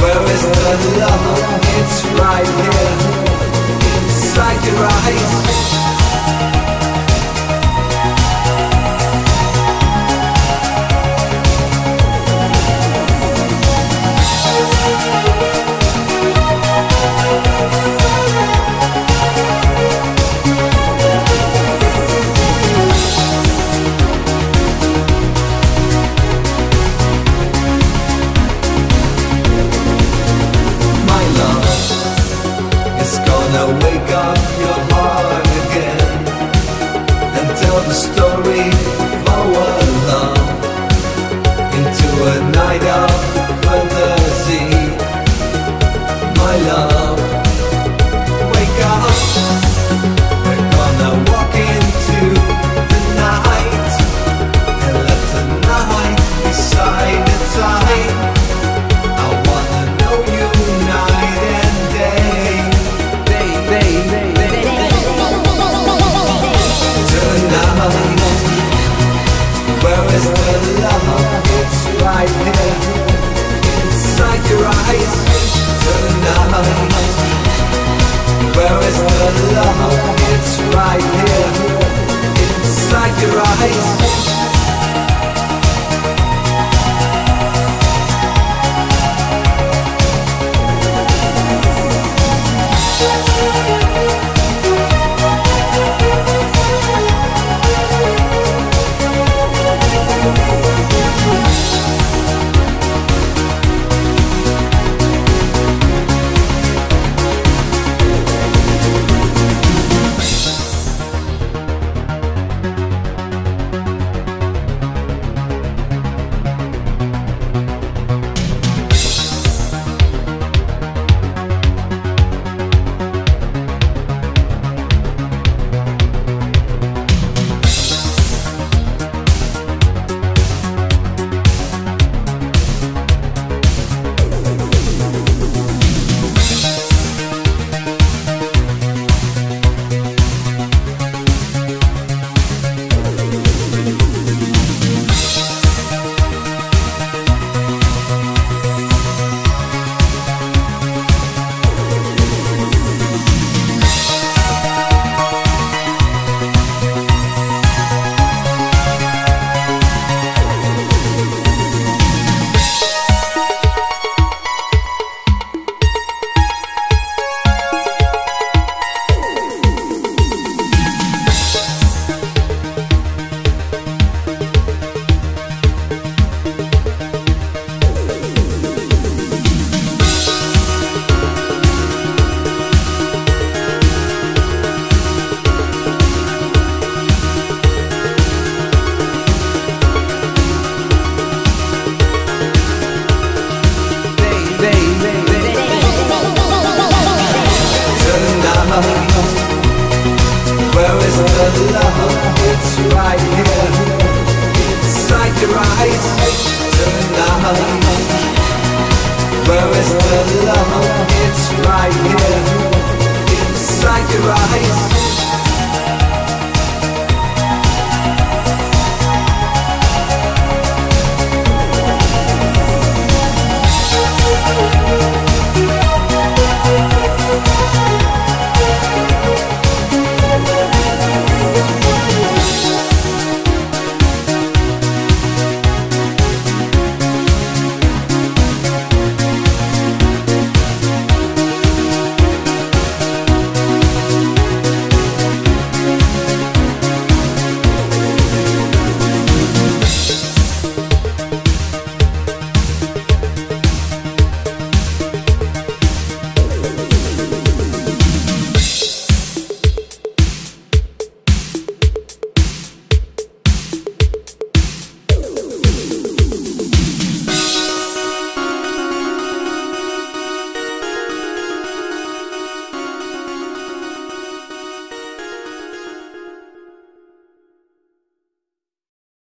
Where is the love? It's right here inside your eyes. Where is the love? It's right here inside your eyes. Love? It's right here inside your eyes tonight. Where is the love? It's right here inside your eyes.